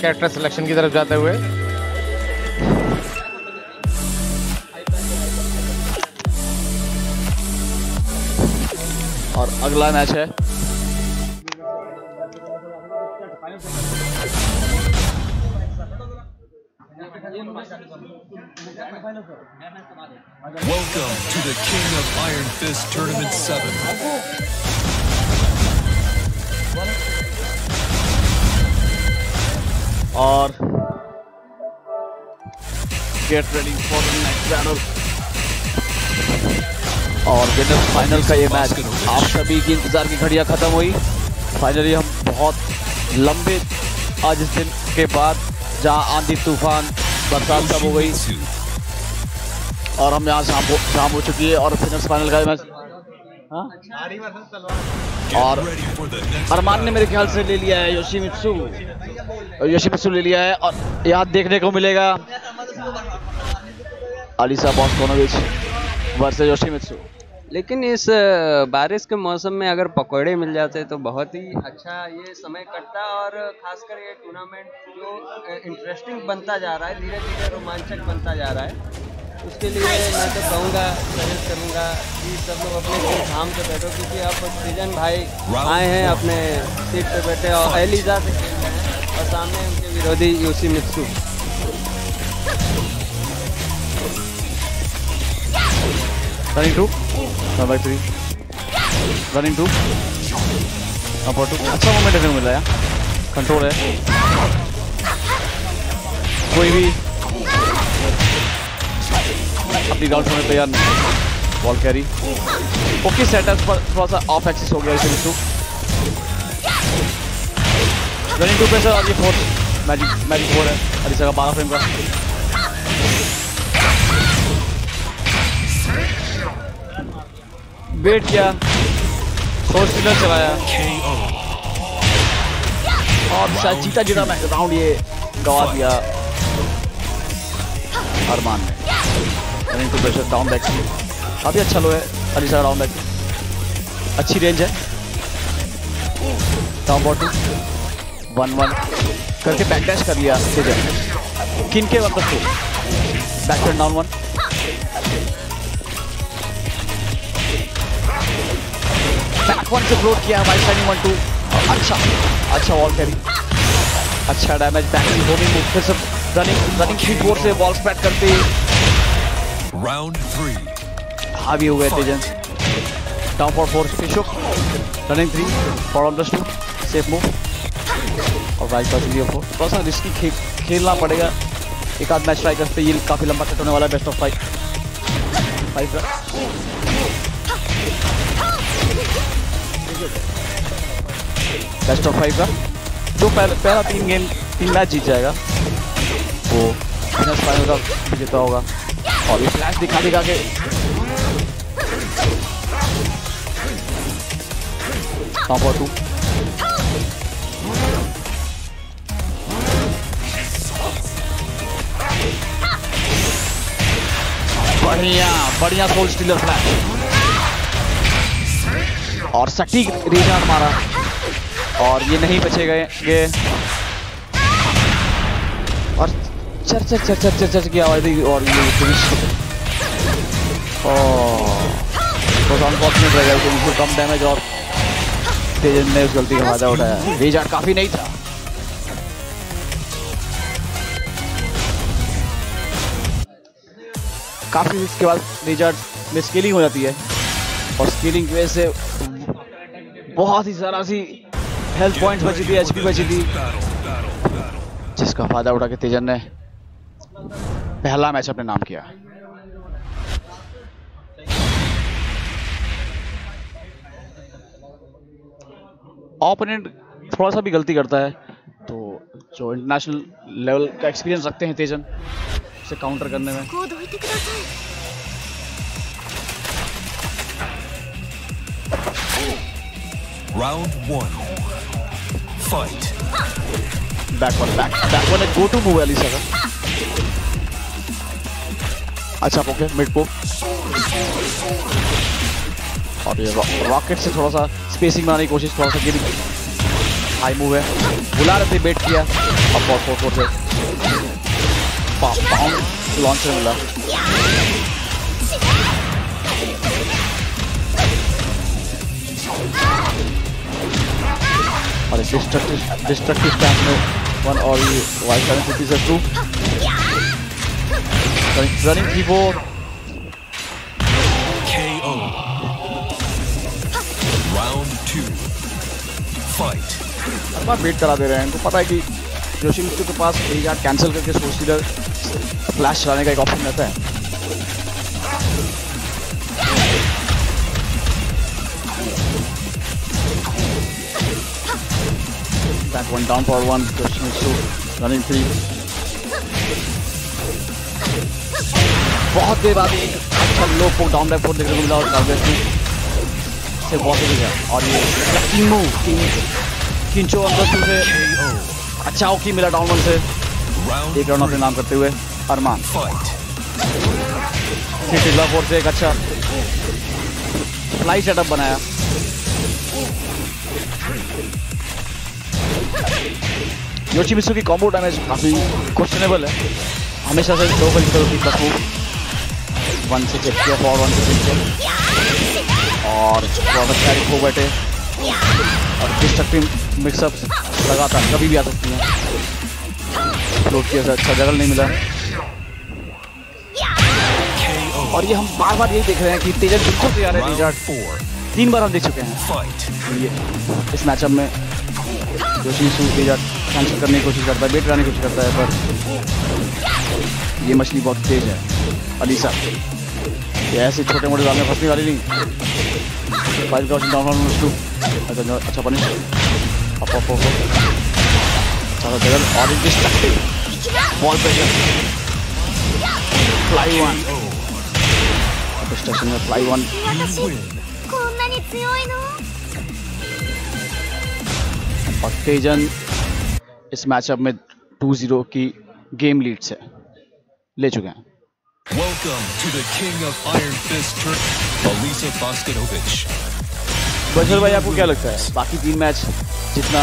Character selection की तरफ़ जाते हुए और अगला मैच है Welcome to the King of Iron Fist Tournament 7. और get ready for the next battle और विनर फाइनल का ये मैच आप सभी की इंतज़ार की घड़ियाँ खत्म हुई। फाइनली हम बहुत लंबे आज इस दिन के बाद जहाँ आंधी तूफ़ान बरसात सब हो गई। और हम यहाँ शाम हो शाम हो चुकी है और फिनर्स फाइनल का मैच हाँ? और अरमान ने मेरे ख्याल से ले लिया है योशिमित्सु योशिमित्सु ले लिया है और यहाँ देखने को मिलेगा। अलीसा बॉस्कोनोविच वर्सेस योशिमित्सु लेकिन इस बारिश के मौसम में अगर पकौड़े मिल जाते तो बहुत ही अच्छा ये समय कटता और खासकर ये टूर्नामेंट जो इंटरेस्टिंग बनता जा रहा है धीरे धीरे रोमांचक बनता जा रहा है। उसके लिए मैं तो कहूँगा सजेस्ट करूँगा कि सब लोग अपने अपने धाम से बैठो क्योंकि अब सीज़न भाई आए हैं अपने सीट पे बैठे और एलिजा से खेल रहे हैं। और सामने उनके विरोधी UC मित्सु running two one by three running two upper two अच्छा मोमेंट देखने को मिला यार। कंट्रोल है। कोई भी अपनी ग्राउंड छोड़ने तैयार नहीं। बॉल कैरी ओके सेटअप पर थोड़ा सा ऑफ़ एक्सेस हो गया इसे टू रनिंग टू पे सर और ये फोर्थ मैजिक मैजिक फोर है अलीसा का बारह फ्रेम का वेट किया। सोर्स किलर चलाया। और शायद जीता जीता मैं राउंड ये गवा दिया। अरमान ने। Running two pressure down back काफ़ी अच्छा लो है अलीसा राउंड बैक अच्छी रेंज है। डाउन बॉटू वन वन करके बैक डैश कर लिया तेजन किन के वापस two back turn down one back one से ब्लोट किया वाइट साइडिंग वन टू अच्छा अच्छा वॉल कैरी अच्छा डैमेज बैक की होगी मूव फिर से रनिंग रनिंग थ्री फोर से वॉल स्पैट करते Round three. हावी हो गए तेजन down for four फिशुक running three for on two safe move और राइट पास लियो फोर थोड़ा सा रिस्की खे, खेलना पड़ेगा। एक आध मैच ट्राई करते ये काफ़ी लंबा कट होने वाला है। Best of five five best of five का जो पहला पहला तीन गेम तीन मैच जीत जाएगा। वो फिनस फाइनल का विजेता होगा। और ये फ्लैश दिखा दिखा के टू बढ़िया बढ़िया सोल स्टीलर फ्लैश और सटीक रीचार्ज मारा। और ये नहीं बचे गए ये। और चर चर चर चर चर चर की आवाज़ और ये फिनिश अनफॉर्चुनेट रहेगा क्योंकि कम डैमेज और तेजन ने उस गलती का फ़ायदा उठाया। रीचार्ज काफ़ी नहीं था। काफ़ी इसके बाद रिज़ल्ट में स्केलिंग हो जाती है। और स्केलिंग की वजह से बहुत ही सारा सी हेल्थ पॉइंट्स बची थी एचपी बची थी, जिसका फ़ायदा उठा के तेजन ने पहला मैच अपने नाम किया। ओपोनेंट थोड़ा सा भी गलती करता है तो जो इंटरनेशनल लेवल का एक्सपीरियंस रखते हैं तेजन उसे काउंटर करने में Round one. Fight. Back one, back. Back one, go to move वाली जगह. अच्छा ओके मिड पो और ये रॉकेट से थोड़ा सा स्पेसिंग बनाने की कोशिश थोड़ा सा गिर हाई मूव है बुला रहे थे बेट किया अब बहुत फोर फोर से पाउंड लॉन्चर मिला और डिस्ट्रक्टिव डिस्ट्रक्टिव स्टैंड में वन और वाइट करंट सिटीज़ है two running three four. Fight. हर बार वेट करा दे रहे हैं इनको पता है कि जोशी मित्तू के पास एक यार्ड कैंसिल करके सोच सीडर फ्लैश चलाने का एक ऑप्शन रहता है That one, down for one. Joshi Mitsu running three. बहुत देर बाद एक अच्छा low poke down back four देखने को मिला और कार्वेस से बहुत ही गया और ये किंग मूव किंग किंचो अंदर से. अच्छा ओकी मिला डाउन वन से। एक राउंड अपने नाम करते हुए अरमान. फोर से एक अच्छा। फ्लाई सेटअप बनाया। योची मिसू की कॉम्बो डैमेज काफ़ी क्वेश्चनेबल है। हमेशा से दो बल्कि करो की वन से चेक किया फॉर वन से चेक किया। और बहुत अच्छा हो बैठे। और डिस्ट्रक्टिव मिक्सअप लगातार कभी भी आ सकती हैं। फ्लोट किया अच्छा जगल नहीं मिला. और ये हम बार बार यही देख रहे हैं कि तेजन बिल्कुल तैयार है तीन बार हम देख चुके हैं। ये इस मैचअप में जोशी सू रिजार्ड कैंसिल करने की कोशिश करता है बेट कराने की कोशिश करता है पर ये मछली बहुत तेज है। अलीसा ये ऐसे छोटे मोटे जाल में फंसने वाली नहीं। फाइव क्रॉसिंग डाउन अच्छा अच्छा punish Hop, hop, hop, hop. Chalo, Devil, और is destructive wall Fly one. One destruction में fly one. पक्केजन इस मैचअप में 2-0 की गेम लीड से ले चुके हैं welcome to the king of iron fist trick Alisa Bosconovitch buzzer भाई आपको क्या लगता है? बाकी तीन मैच जितना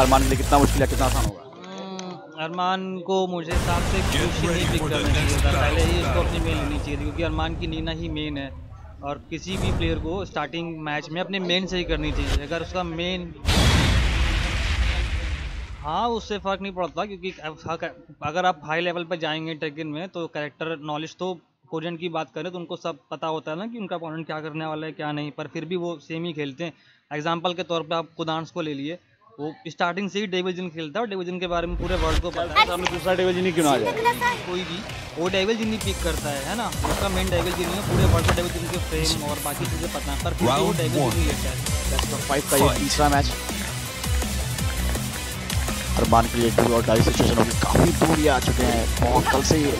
अरमान के लिए कितना मुश्किल है कितना आसान होगा? हम्म, अरमान को मुझे हिसाब से कुछ नहीं पिक करना चाहिए था पहले ही. इसको अपनी मेन लेनी चाहिए क्योंकि अरमान की नीना ही मेन है। और किसी भी प्लेयर को स्टार्टिंग मैच में अपने मेन से ही करनी चाहिए। अगर उसका मेन हाँ उससे फ़र्क नहीं पड़ता क्योंकि अगर आप हाई लेवल पर जाएँगे टेकिन में तो कैरेक्टर नॉलेज तो कोरियन की बात करें तो उनको सब पता होता है ना कि उनका अपोनेंट क्या करने वाला है क्या नहीं पर फिर भी वो सेम ही खेलते हैं। एग्ज़ाम्पल के तौर पर आप कुदांस को ले लिए वो स्टार्टिंग से ही डिविजन खेलता है और डिविजन के बारे में पूरे वर्ल्ड को पता है। हमें दूसरा डिविजन ही क्यों आ जाए? कोई भी। वो डिविजन ही पिक करता है है ना? उसका मेन डिविजन है पूरे वर्ल्ड का डिविजन के फ्रेम और बाकी चीज़ें पता है। पर वो डिविजन ही लेता है। फाइव का ये तीसरा मैच अरमान के लिए टू और डाई सिचुएशन होगी काफ़ी दूर आ चुके हैं। बहुत कल से ही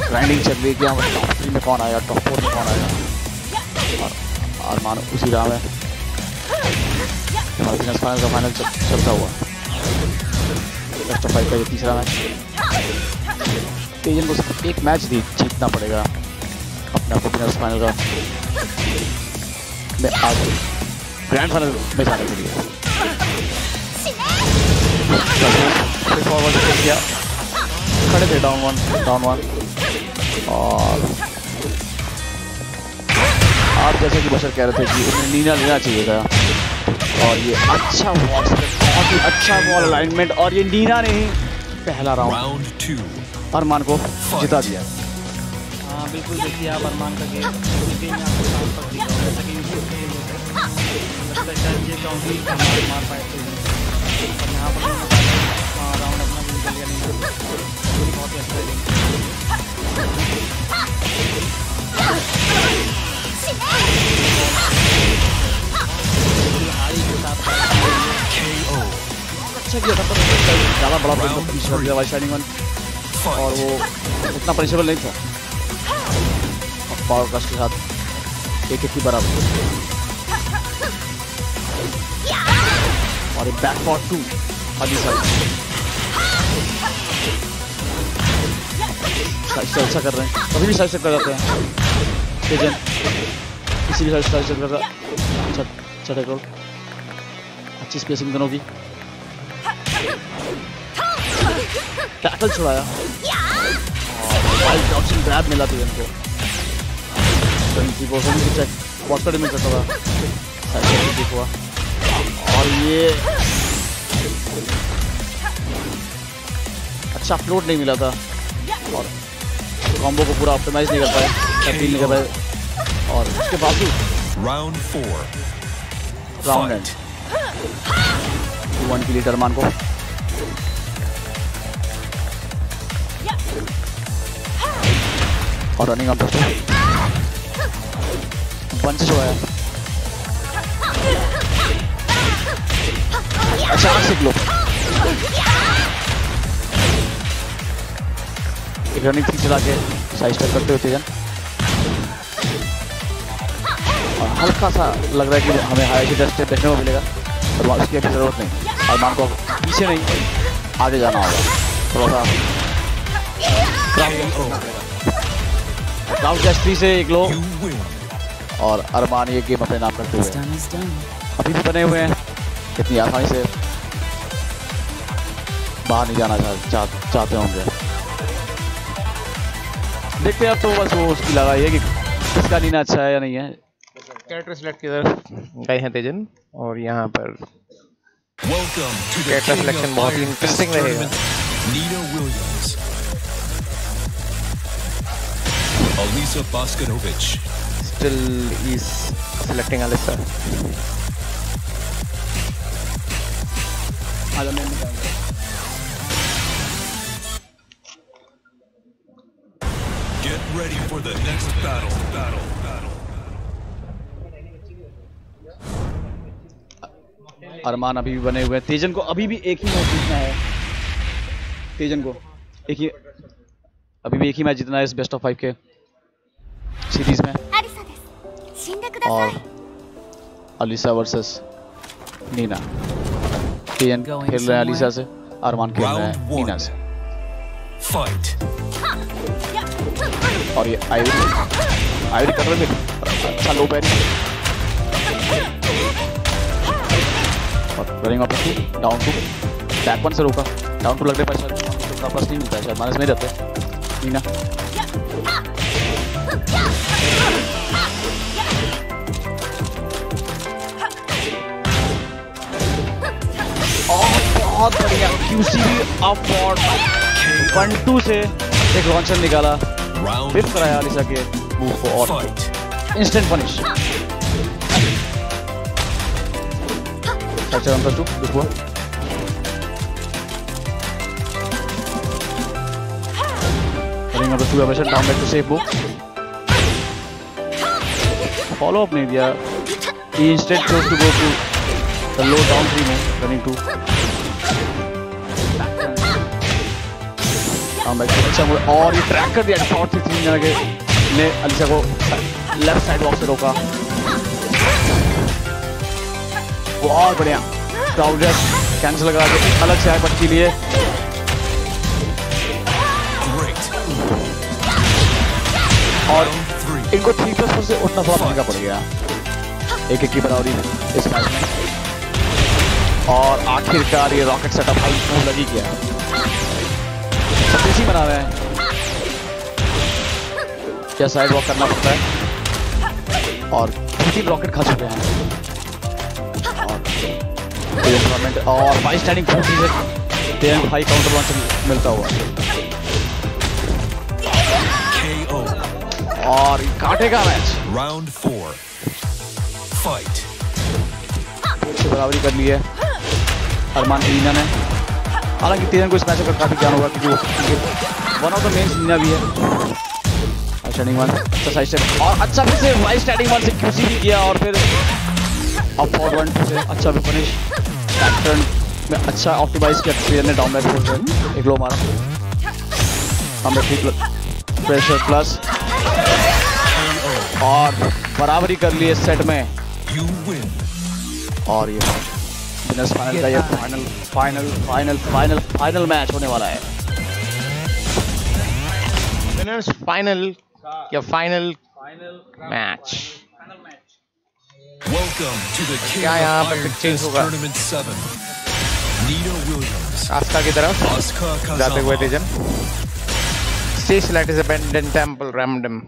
ग्राइंडिंग चल रही है कि यहाँ टॉप थ्री में कौन आएगा? टॉप फोर में कौन आएगा? और अरमान उसी राह में। बिज़नेस फाइनल का फाइनल चलता हुआ। फाइव का ये तीसरा मैच तेजन को सिर्फ़ एक मैच दी जीतना पड़ेगा अपने आप को बिज़नेस फाइनल का। में आगे ग्रैंड फाइनल में जाने के लिए। फॉरवर्ड किया। खड़े थे डाउन वन डाउन वन और आप जैसे कि बशर कह रहे थे कि उन्हें नीना लेना चाहिए था। और ये अच्छा बॉल बहुत ही अच्छा बॉल अलाइनमेंट और ये नीना ने ही पहला राउंड अरमान को जिता दिया। हाँ बिल्कुल देखिए आप अरमान का गेम इस गेम में आपको शाम तक दिखा होगा जैसा कि यूट्यूब पे लगता है शायद ये काउंटी मार पाए थे। यहाँ पर हाँ, राउंड भी तो ही अच्छा. अच्छा ज़्यादा बड़ा प्रेशर दिया वाइस शाइनिंग वन और वो उतना परेशेबल नहीं था पावर कस्ट के साथ एक एक की बराबर और एक बैक फॉर टू अभी साइड साइड से अच्छा कर रहे हैं कभी भी साइड से कर जाते हैं तेजन किसी भी साइड से कर रहा अच्छा अच्छा टैकल अच्छी स्पेसिंग दोनों की टैकल छुड़ाया वाइड ऑप्शन ग्रैब मिला था ट्वेंटी चेक पॉस्टर में होगा साइड से हुआ और ये अच्छा फ्लोट नहीं मिला था। और कॉम्बो को पूरा ऑप्टिमाइज नहीं कर पाए तब्दील नहीं कर पाए। और उसके बावजूद Round four. Round end one के लिए अरमान को। और रनिंग अप पंच जो है। अचानक से ग्लो एक रनिंग थी चला के साइड स्टेप करते हुए तेजन। और हल्का सा लग रहा है कि हमें हाई स्टेप स्टेप देखने को मिलेगा और वहाँ उसकी अभी ज़रूरत नहीं। अरमान को पीछे नहीं आगे जाना होगा। थोड़ा सा राउंड कैश थ्री से एक लो। और अरमान ये गेम अपने नाम करते हुए। अभी भी बने हुए हैं। इतनी आसानी से बाहर नहीं जाना चाह, चाह, चाहते होंगे। देखते हैं अब तो बस वो उसकी लगाई है कि किसका लीना अच्छा है या नहीं है कैरेक्टर सिलेक्ट किधर गए हैं तेजन और यहाँ पर कैरेक्टर सिलेक्शन बहुत ही इंटरेस्टिंग रहेगा Alisa Baskinovich. Still, he's selecting Alisa. I. Arman अभी भी बने हुए हैं। तेजन को अभी भी एक ही मैच जीतना है। तेजन को एक ही अभी भी एक ही मैच जीतना है इस बेस्ट ऑफ़ फाइव के सीरीज़ में। और अलीसा वर्सेस नीना। तेजन खेल रहे हैं अलीसा से। अरमान खेल रहे हैं नीना से। Fight. और ये आइवरी आइवरी कर रहे हैं अच्छा लो पैरी और running of two down two back one से रोका डाउन टू लगने पर शायद वापस नहीं मिलता है शायद माइनस में ही रहते हैं। नीना और बहुत बढ़िया। क्यूसी भी अप वन टू से एक लॉन्चर निकाला। फिफ्थ कराया अलीसा के मूव को और इंस्टेंट पनिश अच्छा बुक फॉलो अप नहीं दिया। Instant to go to low down three में रनिंग टू To अच्छा और ये ट्रैक कर दिया शॉर्ट से तीन जना ने अलिसा को लेफ़्ट साइड वॉक से रोका। बहुत बढ़िया। क्राउड कैंसिल लगा के अलग से आए पट के लिए। और इनको थ्री प्लस फोर से उतना थोड़ा महँगा पड़ गया। एक एक की बराबरी इस मैच में। और आखिरकार ये रॉकेट सेटअप हाई लगी गया। इसी बना रहे हैं। क्या साइड वॉक करना पड़ता है? और तीन रॉकेट खा चुके हैं। और टूर्नामेंट और फाइव स्टैंडिंग फोर्टी से टेन हाई काउंटर लॉन्च मिलता हुआ। और काटेगा मैच four. Fight. से बराबरी कर ली है। अरमान नीना ने। हालाँकि तेरन को इस मैच का काफ़ी ज्ञान होगा क्योंकि one of the main Nina भी है। स्टैंडिंग वन अच्छा साइड स्टेप और अच्छा फिर से वाइस स्टैंडिंग वन से क्यूसी भी किया और फिर अप फॉर वन से अच्छा भी फिनिश टर्न में अच्छा ऑप्टिमाइज किया तेरन ने डाउन बैक से एक लो मारा। हमने ठीक प्रेशर प्लस और बराबरी कर ली इस सेट में. और ये विनर्स फाइनल का ये final final final final final match होने वाला है Winners final या final match. Welcome to the King क्या यहाँ of पे Iron pick change Fist होगा? Tournament 7. Nina Williams, आस्का की तरफ़ जाते हुए तेजन stage light is abandoned temple random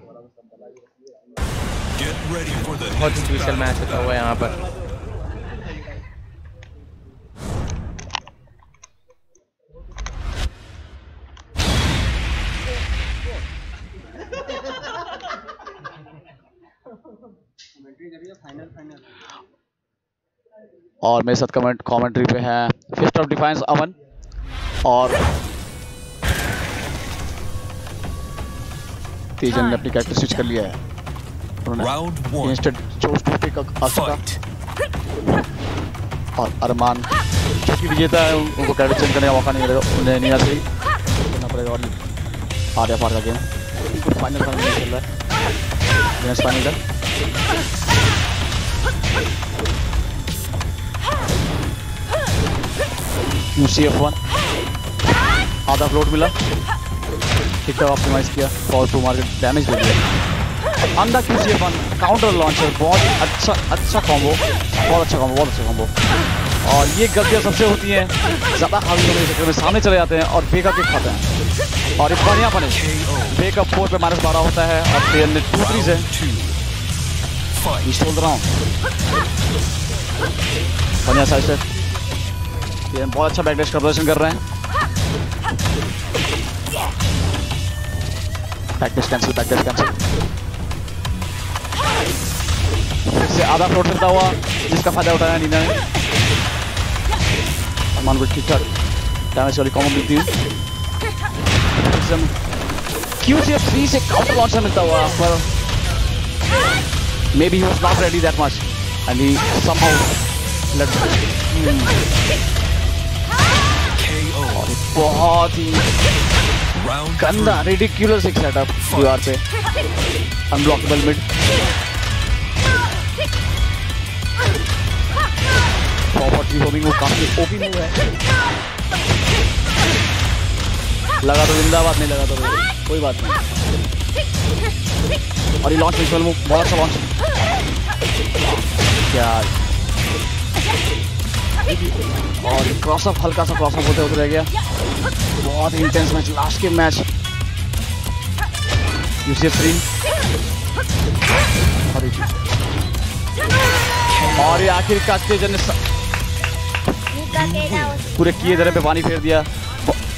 बहुत ही battle. मैच होता हुआ यहाँ पर और मेरे साथ कमेंट कमेंट्री पे है। फिस्ट ऑफ़ डिफाइंस अमन और तेजन ने अपनी कैरेक्टर स्विच कर लिया है। उन्होंने instant chose to pick Asuka और अरमान जो कि विजेता है उनको कैरेक्टर चेंज करने का मौका नहीं मिलेगा उन्हें नहीं आती करना पड़ेगा और आर एफ़ आर का गेम फाइनल नहीं चल रहा है। गेम्स का यूसीएफ वन आधा फ्लोट मिला। ठीक ठाक ऑप्टिमाइज किया। पावर टू मार्केट डैमेज दे दिया अंडा यूसीएफ वन काउंटर लॉन्चर बहुत अच्छा अच्छा कॉम्बो बहुत अच्छा कॉम्बो बहुत अच्छा कॉम्बो और ये गलतियाँ सबसे होती हैं। ज़्यादा हावी होने के चक्कर में सामने चले जाते हैं और बेका के खाते हैं। और एक बढ़िया पनिश बेका फोर पे माइनस बारह होता है और प्लेयर ने टू थ्री से Two. Fight. इस बोल रहा हूँ बढ़िया साइड स्टेप ये बहुत अच्छा बैकडेश का प्रदर्शन कर रहे हैं। बैकडेश कैंसिल बैकडेश कैंसिल से आधा फ्लोट मिलता हुआ, जिसका फ़ायदा उठाया नीना ने। अरमान को ठीक ठाक डैमेज वाली कॉमन मिलती हुई क्यू से थ्री से काउंटर लॉन्चर मिलता हुआ पर। Maybe he was not ready that much, and he somehow let KO. बहुत ही गंदा. रिडिक्यूलस एक सेटअप दीवार पे. अनब्लॉकेबल मिड प्रॉपर्टी होमिंग वो काफ़ी ओपी मूव है. लगा तो जिंदाबाद नहीं लगा तो कोई बात नहीं। और ये लॉन्च विजुअल मूव बहुत अच्छा लॉन्च क्या? और क्रॉसअप हल्का सा क्रॉसअप होते होते रह गया। बहुत इंटेंस मैच लास्ट के मैच और ये आखिर काटते जन पूरे किए जरे पे पानी फेर दिया।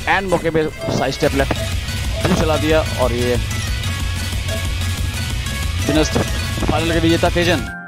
एंड मौके पे साइड स्टेप लेफ़्ट चला दिया और ये फाइनल के विजेता तेजन।